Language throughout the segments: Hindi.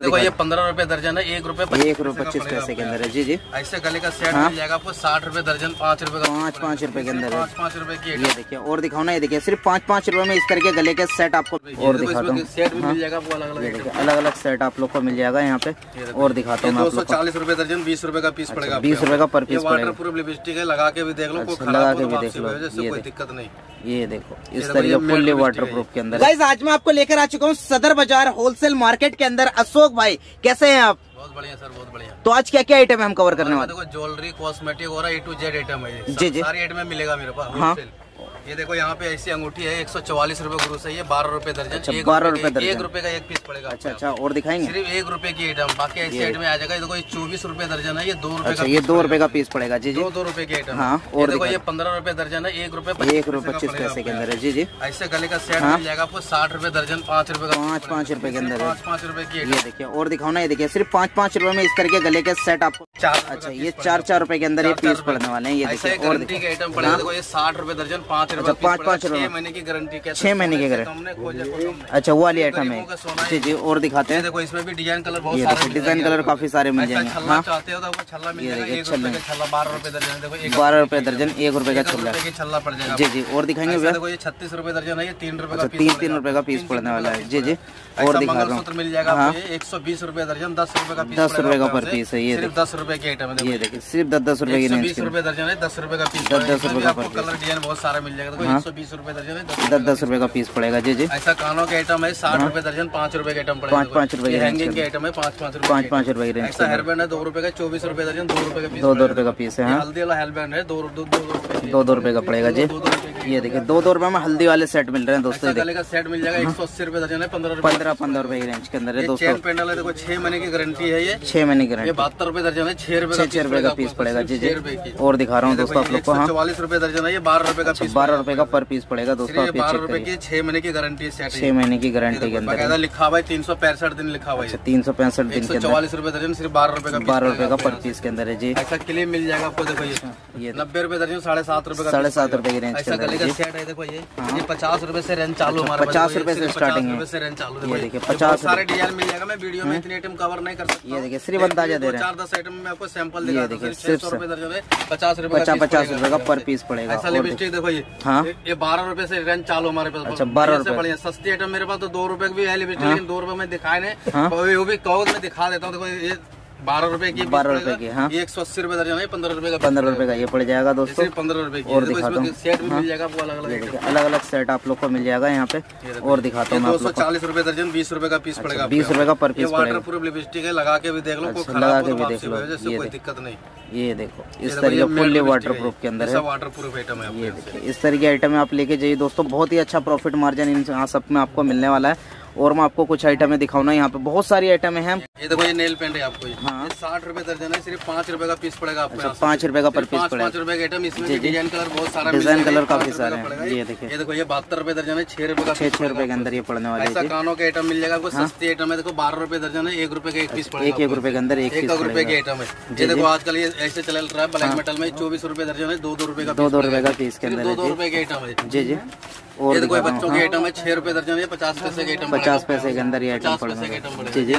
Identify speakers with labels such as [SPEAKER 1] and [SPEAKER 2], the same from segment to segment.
[SPEAKER 1] देखो ये पंद्रह रुपए दर्जन है एक रुपए
[SPEAKER 2] एक रुपए पच्चीस पैसे के अंदर है। जी जी।
[SPEAKER 1] ऐसे गले का सेट
[SPEAKER 2] हाँ?
[SPEAKER 1] मिल जाएगा आपको साठ रुपए दर्जन पाँच रुपए का
[SPEAKER 2] पाँच पाँच रुपए के अंदर
[SPEAKER 1] पाँच पाँच रुपए की
[SPEAKER 2] ये देखिए और दिखाओ ना ये देखिए सिर्फ़ पाँच पाँच रुपए में इस तरह के गले के सेट आपको और दिखाता हूँ।
[SPEAKER 1] सेट भी मिल जाएगा आपको अलग अलग
[SPEAKER 2] अलग अलग सेट आप लोग को मिल जाएगा यहाँ पे। और दिखाता हूँ
[SPEAKER 1] दो सौ चालीस रूपए दर्जन बीस रूपए का पीस पड़ेगा
[SPEAKER 2] बीस रुपए का पर पीस
[SPEAKER 1] वाटर प्रूफ लिपस्टिक है लगा के भी देख लो
[SPEAKER 2] अच्छा, लगा के
[SPEAKER 1] तो
[SPEAKER 2] भी देख लो,
[SPEAKER 1] हो कोई दिक्कत नहीं।
[SPEAKER 2] ये देखो इस तरीके फुल्ली वाटर प्रूफ के अंदर गाइस आज मैं आपको लेकर आ चुका हूँ सदर बाज़ार होलसेल मार्केट के अंदर। अशोक भाई कैसे हैं आप?
[SPEAKER 1] बहुत बढ़िया सर बहुत बढ़िया।
[SPEAKER 2] तो आज क्या क्या आइटम है हम कवर करने वाले
[SPEAKER 1] देखो ज्वेलरी कॉस्मेटिक और ए टू जेड आइटम है
[SPEAKER 2] जी, जी।
[SPEAKER 1] सारी आइटम मिलेगा मेरे पास
[SPEAKER 2] हाँ।
[SPEAKER 1] ये देखो यहाँ पे ऐसी अंगूठी है एक सौ चौवालीस रूपए ग्रूस है ये बारह रूपए दर्जन।
[SPEAKER 2] अच्छा,
[SPEAKER 1] एक
[SPEAKER 2] 12
[SPEAKER 1] रुपए
[SPEAKER 2] रुपए
[SPEAKER 1] एक। रुपए का एक पीस पड़ेगा
[SPEAKER 2] अच्छा अच्छा और दिखाएँगे?
[SPEAKER 1] सिर्फ़ एक रुपए की आइटम बाकी ऐसी आइटम आ जाएगा ये देखो ये चौबीस रूपए दर्जन है ये दो रुपए
[SPEAKER 2] अच्छा ये दो रुपए का पीस पड़ेगा जी जी।
[SPEAKER 1] दो दो रुपए की आइटम
[SPEAKER 2] हाँ, और
[SPEAKER 1] देखो ये पंद्रह रुपए दर्जन है एक रुपए
[SPEAKER 2] एक रुपए पच्चीस पैसे के अंदर है जी जी।
[SPEAKER 1] ऐसे गले का सेट
[SPEAKER 2] हाँ।
[SPEAKER 1] मिल जाएगा आपको साठ रुपए दर्जन पाँच रुपए का
[SPEAKER 2] पाँच पाँच रुपए के अंदर
[SPEAKER 1] पाँच पाँच रुपए की
[SPEAKER 2] ये देखिए और दिखाओ ना ये देखिए सिर्फ़ पाँच पाँच रुपए में इस तरह के गले के सेट आपको
[SPEAKER 1] चार
[SPEAKER 2] अच्छा ये चार चार रुपए के अंदर ये पीस पड़ने वाले हैं ये देखिए और।
[SPEAKER 1] के आइटम पड़ेगा देखो ये साठ रुपए दर्जन पाँच रुपए
[SPEAKER 2] अच्छा, पाँच- पाँच रुपए।
[SPEAKER 1] महीने की गारंटी के
[SPEAKER 2] छह महीने की गारंटी। अच्छा वो वाली आइटम है।
[SPEAKER 1] है।
[SPEAKER 2] जी जी और दिखाते हैं।
[SPEAKER 1] देखो इसमें भी डिज़ाइन कलर बहुत सारे
[SPEAKER 2] डिज़ाइन कलर काफ़ी सारे मिल जाएँगे।
[SPEAKER 1] छल्ला
[SPEAKER 2] हाँ?
[SPEAKER 1] चाहते हो तो आपको छल्ला मिल जाएगा
[SPEAKER 2] देखिए
[SPEAKER 1] एक रुपए
[SPEAKER 2] छल्ला।
[SPEAKER 1] बारह रुपए दर्जन देखो एक
[SPEAKER 2] बारह रुपए दर्जन एक रुपए का
[SPEAKER 1] रुपए की छल्ला पड़ जाएगा
[SPEAKER 2] जी जी और दिखाएँगे भैया?
[SPEAKER 1] देखो ये छत्तीस रुपए दर्जन है ये तीन रुपए का
[SPEAKER 2] अच्छा तीन तीन रुपए का पीस पड़ने वाला है। जी जी और दिखा रहा हूँ।
[SPEAKER 1] मिल जाएगा
[SPEAKER 2] हाँ।
[SPEAKER 1] एक सौ बीस रुपए दर्जन दस रुपए का
[SPEAKER 2] दस रुपए का पर पीस है, ये
[SPEAKER 1] दस रुपए की आइटम है
[SPEAKER 2] ये देखिए सिर्फ़ दस दस रुपए की
[SPEAKER 1] बीस रुपए दर्जन है दस रुपए का पीस
[SPEAKER 2] दस- दस रुपए का
[SPEAKER 1] कलर डिज़ाइन बहुत सारा मिल जाएगा देखो
[SPEAKER 2] हाँ।
[SPEAKER 1] एक सौ बीस रुपए दर्जन है दस
[SPEAKER 2] दस रुपए का पीस पड़ेगा जी जी।
[SPEAKER 1] ऐसा कानों के आइटम है साठ रुपए दर्जन पाँच रुपए के आइटम पड़ेगा
[SPEAKER 2] पाँच- पाँच रुपए की
[SPEAKER 1] हैंगिंग
[SPEAKER 2] के
[SPEAKER 1] आइटम है पाँच पाँच रुपए
[SPEAKER 2] पाँच पाँच रुपए की रेंज
[SPEAKER 1] ऐसा हेयर बैंड है दो रुपए का चौबीस रुपए दर्जन दो रुपए का पीस
[SPEAKER 2] दो दो। रुपए का पीस है हाँ।
[SPEAKER 1] हल्दी वाला हेयर बैंड है दो दो दो दो रुपए
[SPEAKER 2] रुपए का पड़ेगा जी।
[SPEAKER 1] रुपए
[SPEAKER 2] ये देखिए दो दो रुपए में हल्दी वाले सेट मिल रहे हैं दोस्तों
[SPEAKER 1] गले का सेट मिल जाएगा एक सौ अस्सी रुपए दर्जन है पंद्रह
[SPEAKER 2] पंद्रह पंद्रह रुपए की रेंज के अंदर है दोस्तों।
[SPEAKER 1] पेंडल है देखो छह महीने की गारंटी है ये।
[SPEAKER 2] छह महीने की गारंटी
[SPEAKER 1] बहत्तर रुपए दर्जन है छह रुपए
[SPEAKER 2] छह रुपए का पीस पड़ेगा। जी जी। और दिखा रहा हूँ दोस्तों आप लोग को हाँ।
[SPEAKER 1] चौवालीस रुपए दर्जन है ये बारह रुपए का पीस
[SPEAKER 2] बारह रुपए का पर पीस। पड़ेगा दोस्तों आप
[SPEAKER 1] बारह रुपए की छह महीने की गारंटी है
[SPEAKER 2] छह महीने की गारंटी के अंदर।
[SPEAKER 1] लिखा हुआ है तीन सौ पैंसठ दिन लिखा हुआ है।
[SPEAKER 2] अच्छा तीन सौ पैंसठ दिन के
[SPEAKER 1] चौवालीस रुपए दर्जन सिर्फ़ बारह रुपए का
[SPEAKER 2] बारह रुपए का पर पीस। के अंदर है जी।
[SPEAKER 1] ऐसा क्लेम मिल जाएगा आपको देखो ये।
[SPEAKER 2] ये
[SPEAKER 1] नब्बे रुपए दर्जन साढ़े सात रुपए का
[SPEAKER 2] साढ़े सात। रुपए की रेंज
[SPEAKER 1] ऐसा गले का सेट है देखो ये। ये पचास रुपए से रेंज चालू हमारा
[SPEAKER 2] पचास रुपए से starting है।
[SPEAKER 1] से रेंज चालू
[SPEAKER 2] देखिए,
[SPEAKER 1] ये
[SPEAKER 2] 50
[SPEAKER 1] बहुत सारे डिज़ाइन मिल जाएगा मैं वीडियो में इतनी आइटम कवर नहीं कर सकता
[SPEAKER 2] ये देखिए सिर्फ़ अंदाज़ा दे रहे हैं
[SPEAKER 1] चार दस आइटम में आपको सैंपल दिखा छह
[SPEAKER 2] सिर्फ़
[SPEAKER 1] सौ रुपए दर्जन है पचास रुपए का
[SPEAKER 2] पचास पचास रुपए का पर पीस पड़ेगा
[SPEAKER 1] ऐसा लिपस्टिक देखो ये
[SPEAKER 2] हाँ।
[SPEAKER 1] ये- बारह रुपए से रेंज चालू हमारे पास
[SPEAKER 2] अच्छा,
[SPEAKER 1] बारह
[SPEAKER 2] रुपए।
[SPEAKER 1] बढ़िया सस्ती आइटम मेरे पास तो दो रुपए की भी है लिपस्टिक
[SPEAKER 2] हाँ।
[SPEAKER 1] लेकिन दो रुपए में दिखाए नहीं
[SPEAKER 2] हाँ।
[SPEAKER 1] वो भी- कहो मैं दिखा देता हूँ देखो ये बारह रुपए की
[SPEAKER 2] 12 रुपए की, हाँ।
[SPEAKER 1] एक सौ अस्सी रुपए दर्जन है पंद्रह रुपए का
[SPEAKER 2] पंद्रह रुपए का ये पड़ जाएगा दोस्तों।
[SPEAKER 1] पंद्रह रुपए
[SPEAKER 2] और दिखाता हूँ।
[SPEAKER 1] सेट भी मिल जाएगा आपको अलग अलग
[SPEAKER 2] अलग अलग सेट आप लोग को मिल जाएगा यहाँ पे। और दिखाता हूँ
[SPEAKER 1] दो सौ चालीस रुपए दर्जन बीस रुपए का पीस पड़ेगा
[SPEAKER 2] बीस रुपए का पर पीस
[SPEAKER 1] वाटर प्रूफ लिपस्टिक है लगा के भी देख लो
[SPEAKER 2] अच्छा, लगा के
[SPEAKER 1] तो
[SPEAKER 2] भी देख लो,
[SPEAKER 1] हो
[SPEAKER 2] ये
[SPEAKER 1] कोई दिक्कत नहीं।
[SPEAKER 2] ये देखो इस तरीके फुल्ली वाटर प्रूफ के अंदर है।
[SPEAKER 1] वाटर प्रूफ आइटम है
[SPEAKER 2] ये देखिए इस तरह के आइटम आप लेके जाइए दोस्तों। बहुत ही अच्छा प्रॉफिट मार्जिन इन सब में आपको मिलने वाला है। और मैं आपको कुछ आइटमें दिखाऊँ ना यहाँ पे बहुत सारी आइटमें हैं।
[SPEAKER 1] ये देखो ये नेल पेंट है आपको
[SPEAKER 2] हाँ।
[SPEAKER 1] साठ रुपए दर्जन है सिर्फ़ पाँच रुपए का पीस पड़ेगा आपको
[SPEAKER 2] अच्छा पाँच रुपए का पर पीस पड़ेगा
[SPEAKER 1] पाँच रुपए का आइटम इसमें। डिज़ाइन कलर बहुत सारा
[SPEAKER 2] डिज़ाइन कलर काफ़ी सारे हैं। ये। देखिए।
[SPEAKER 1] ये देखो ये बहत्तर रुपए दर्जन है छह रुपए का
[SPEAKER 2] छह
[SPEAKER 1] piece
[SPEAKER 2] छः रुपए के अंदर ये पड़ने वाले
[SPEAKER 1] ऐसा कानों के आइटम मिल जाएगा आपको सस्ती आइटम है। देखो बारह रुपए दर्जन है एक रुपए का एक पीस। पड़ेगा
[SPEAKER 2] एक एक रुपए के अंदर एक
[SPEAKER 1] एक रुपए की आइटम है। ये देखो आजकल ये ऐसे चल रहा है ब्लैक मेटल में चौबीस रुपए दर्जन है दो दो रुपए का
[SPEAKER 2] दो दो रुपए का पीस के अंदर
[SPEAKER 1] दो दो रुपए के आइटम है।
[SPEAKER 2] जी जी। और
[SPEAKER 1] ये देखो बच्चों
[SPEAKER 2] हूँ।
[SPEAKER 1] के
[SPEAKER 2] हाँ,
[SPEAKER 1] आइटम है छह रुपए दर्जन है पचास पैसे के आइटम
[SPEAKER 2] पचास पैसे के अंदर ये आइटम हैं।
[SPEAKER 1] पड़ेगा
[SPEAKER 2] जी जी।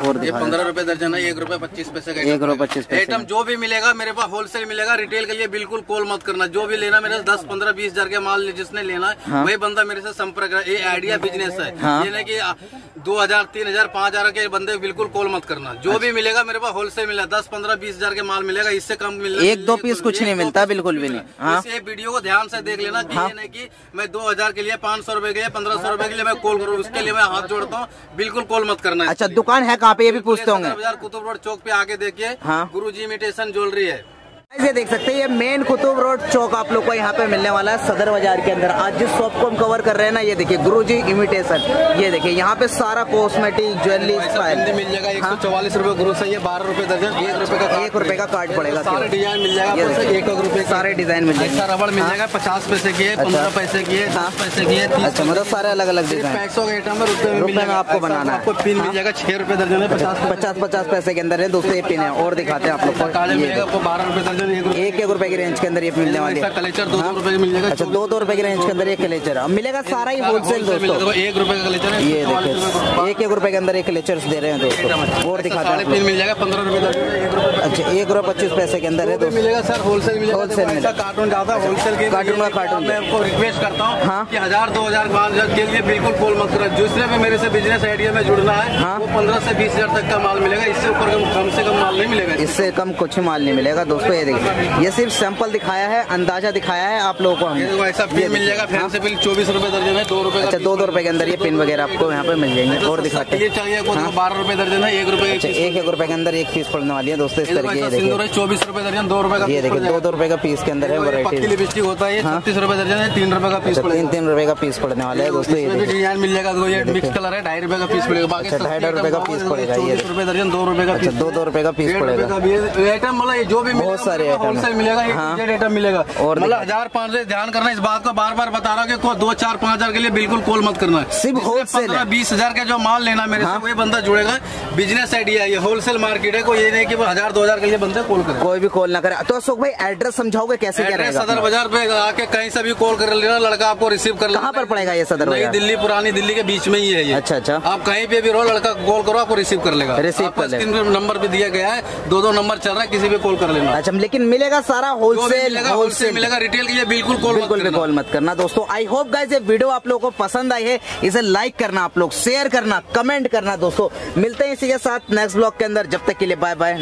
[SPEAKER 2] और
[SPEAKER 1] ये पंद्रह रुपए दर्जन है एक रुपए पच्चीस पैसे का
[SPEAKER 2] एक रुपए पच्चीस पैसे।
[SPEAKER 1] आइटम जो भी मिलेगा मेरे पास होलसेल मिलेगा रिटेल के लिए बिल्कुल कॉल मत करना। जो भी लेना मेरे से दस पंद्रह बीस हज़ार के माल जिसने लेना है
[SPEAKER 2] हाँ।
[SPEAKER 1] वही बंदा मेरे से संपर्क ये आइडिया बिज़नेस है।
[SPEAKER 2] हाँ।
[SPEAKER 1] ये नहीं कि दो हज़ार तीन हज़ार पाँच हज़ार के बंदे बिल्कुल कॉल मत करना। जो भी मिलेगा मेरे पास होलसेल मिलेगा। दस पंद्रह बीस हज़ार के माल मिलेगा इससे कम मिलेगा
[SPEAKER 2] एक दो पीस कुछ नहीं मिलता बिल्कुल भी नहीं। हाँ।
[SPEAKER 1] इस वीडियो को ध्यान से देख लेना कि ये मैं दो हज़ार के लिए पाँच सौ रुपए के लिए पंद्रह सौ रुपए के लिए मैं कॉल करूँ उसके लिए मैं हाथ जोड़ता हूँ। बिल्कुल कॉल मत करना।
[SPEAKER 2] अच्छा दुकान है कहाँ पे? ये भी पूछते होंगे।
[SPEAKER 1] कुतुब रोड चौक पे आगे देखिए।
[SPEAKER 2] हाँ।
[SPEAKER 1] गुरु जी इमिटेशन ज्वेलरी है।
[SPEAKER 2] ये देख सकते हैं ये मेन कुतुब रोड चौक आप लोग को यहाँ पे मिलने वाला है सदर बाज़ार के अंदर। आज जिस शॉप को हम कवर कर रहे हैं ना ये देखिए गुरुजी इमिटेशन ये देखिए यहाँ पे सारा कॉस्मेटिक ज्वेलरी
[SPEAKER 1] मिल जाएगा एक सौ चौवालीस रूपए गुरु से ये बारह रूपए दर्जन एक रूपए का
[SPEAKER 2] एक रुपए का कार्ड पड़ेगा
[SPEAKER 1] सारे डिज़ाइन मिल जाएगा। एक एक रूपए
[SPEAKER 2] सारे डिज़ाइन मिल
[SPEAKER 1] जाएगा।
[SPEAKER 2] जाएँगे
[SPEAKER 1] रबड़ मिल जाएगा पचास पैसे की है पंद्रह पैसे की है
[SPEAKER 2] हाँ।
[SPEAKER 1] दस पैसे की है
[SPEAKER 2] अच्छा मतलब सारे अलग अलग डिज़ाइन
[SPEAKER 1] पैसों का आइटम है रुपए में
[SPEAKER 2] आपको बनाना है।
[SPEAKER 1] आपको पिन मिल जाएगा छह रुपए दर्जन है पचास
[SPEAKER 2] पचास पचास पैसे के अंदर है दोस्तों ये पिन है और दिखाते हैं आप लोग को।
[SPEAKER 1] बारह रुपए दर्जन एक
[SPEAKER 2] एक एक रुपए की रेंज के अंदर ये मिलने वाली है
[SPEAKER 1] कलेचर दो दो रुपए की मिल जाएगा?
[SPEAKER 2] अच्छा दो दो रुपए की रेंज के अंदर ये कलेचर मिलेगा सारा ही होलसेल दोस्तों।
[SPEAKER 1] एक रुपए का कलेचर है।
[SPEAKER 2] ये देखिए एक एक रुपए के अंदर एक कलेचर्स दे रहे हैं दोस्तों। और दिखाते हैं
[SPEAKER 1] मिल जाएगा पंद्रह रुपए एक
[SPEAKER 2] अच्छा एक रुपए पच्चीस पैसे के अंदर है दोस्तों
[SPEAKER 1] मिलेगा सर होलसेल मिलेगा।
[SPEAKER 2] मिलेगा।
[SPEAKER 1] कार्टून ज़्यादा होलसेल के
[SPEAKER 2] कार्टून का कार्टून
[SPEAKER 1] मैं आपको रिक्वेस्ट करता
[SPEAKER 2] हूँ
[SPEAKER 1] हाँ। हूँ कि हज़ार दो हज़ार के लिए बिल्कुल कॉल मत करो। दूसरे में मेरे से बिज़नेस आइडिया में जुड़ना है
[SPEAKER 2] हाँ।
[SPEAKER 1] वो पंद्रह से बीस हज़ार तक का माल मिलेगा। इससे ऊपर कम- कम से कम माल नहीं मिलेगा।
[SPEAKER 2] इससे कम कुछ माल नहीं मिलेगा दोस्तों ये देखिए। ये सिर्फ़ सैंपल दिखाया है अंदाज़ा दिखाया है आप लोगों को
[SPEAKER 1] देखो, ऐसा पिन मिल जाएगा फ़ैन से बिल चौबीस रुपए दर्जन है दो रुपए
[SPEAKER 2] अच्छा दो दो रुपए के अंदर ये पिन वगैरह आपको यहाँ पे मिल जाएँगे और दिखाते हैं।
[SPEAKER 1] चाहिए तो बारह रुपए दर्जन है एक रुपए
[SPEAKER 2] अच्छा। एक एक रुपए के अंदर एक पीस पड़ने वाली है दोस्तों इस
[SPEAKER 1] देखो,
[SPEAKER 2] तरीके
[SPEAKER 1] है चौबीस रुपए दर्जन दो रुपए का
[SPEAKER 2] ये देखिए दो दो रुपए का पीस के अंदर है
[SPEAKER 1] लिपस्टिक होता है
[SPEAKER 2] हाँ।
[SPEAKER 1] छत्तीस रुपए दर्जन है तीन रुपए का पीस
[SPEAKER 2] अच्छा तीन तीन रुपए का पीस पड़ने वाला है दोस्तों ये
[SPEAKER 1] डिज़ाइन मिल जाएगा ये मिक्स कलर है ढाई रुपए का पीस पड़ेगा बाकी
[SPEAKER 2] अच्छा, ढाई ढाई रुपए का पीस पड़ेगा, ये
[SPEAKER 1] रुपए दर्जन दो रुपए का
[SPEAKER 2] अच्छा दो दो रुपए का पीस पड़ेगा।
[SPEAKER 1] है। आइटम मतलब जो भी
[SPEAKER 2] बहुत सारे
[SPEAKER 1] होलसेल मिलेगा
[SPEAKER 2] हाँ।
[SPEAKER 1] एक आइटम मिलेगा
[SPEAKER 2] और
[SPEAKER 1] मतलब हज़ार पाँच सौ ध्यान करना इस बात को बार बार बता रहा हूँ कि दो चार पाँच हज़ार के लिए बिल्कुल कॉल मत करना
[SPEAKER 2] सिर्फ़ wholesale
[SPEAKER 1] बीस हज़ार का जो माल लेना मेरे
[SPEAKER 2] हाँ।
[SPEAKER 1] से वही बंदा जुड़ेगा बिज़नेस आइडिया ये होलसेल मार्केट है कोई ये नहीं कि हज़ार दो हज़ार के लिए बंदे कॉल करे
[SPEAKER 2] कोई भी कॉल ना करे तो अशोक भाई एड्रेस समझाओगे कैसे क्या रहेगा
[SPEAKER 1] सदर? बाज़ार पे आके कहीं से भी कॉल कर लेना लड़का आपको रिसीव कर
[SPEAKER 2] कहाँ पर पड़ेगा ये सदर बाज़ार?
[SPEAKER 1] दिल्ली पुरानी दिल्ली के बीच में ही है ये
[SPEAKER 2] अच्छा, अच्छा।
[SPEAKER 1] आप कहीं पे भी रहो लड़का कॉल करो आपको रिसीव कर लेगा आपको
[SPEAKER 2] कर।
[SPEAKER 1] नंबर पे दिया गया है दो दो नंबर चल रहा है किसी भी कॉल कर लेना
[SPEAKER 2] अच्छा लेकिन मिलेगा सारा होलसेल
[SPEAKER 1] होलसेल मिलेगा रिटेल के लिए बिल्कुल कॉल
[SPEAKER 2] बिल्कुल भी कॉल मत करना। दोस्तों आई होप गाइस ये वीडियो आप लोगों को पसंद आई है। इसे लाइक करना आप लोग शेयर करना कमेंट करना दोस्तों। मिलते हैं इसी के साथ नेक्स्ट ब्लॉग के अंदर। जब तक के लिए बाय बाय